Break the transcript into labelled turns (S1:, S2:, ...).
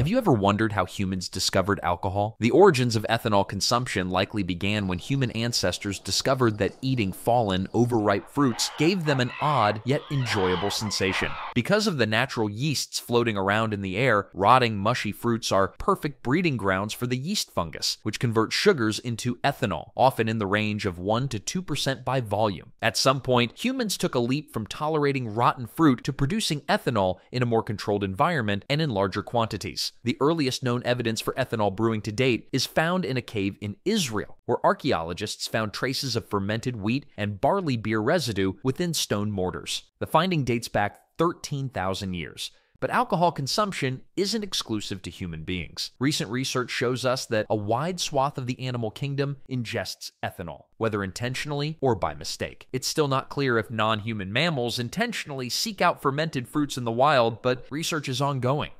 S1: Have you ever wondered how humans discovered alcohol? The origins of ethanol consumption likely began when human ancestors discovered that eating fallen, overripe fruits gave them an odd yet enjoyable sensation. Because of the natural yeasts floating around in the air, rotting, mushy fruits are perfect breeding grounds for the yeast fungus, which converts sugars into ethanol, often in the range of 1 to 2% by volume. At some point, humans took a leap from tolerating rotten fruit to producing ethanol in a more controlled environment and in larger quantities. The earliest known evidence for ethanol brewing to date is found in a cave in Israel, where archaeologists found traces of fermented wheat and barley beer residue within stone mortars. The finding dates back 13,000 years. But alcohol consumption isn't exclusive to human beings. Recent research shows us that a wide swath of the animal kingdom ingests ethanol, whether intentionally or by mistake. It's still not clear if non human mammals intentionally seek out fermented fruits in the wild, but research is ongoing.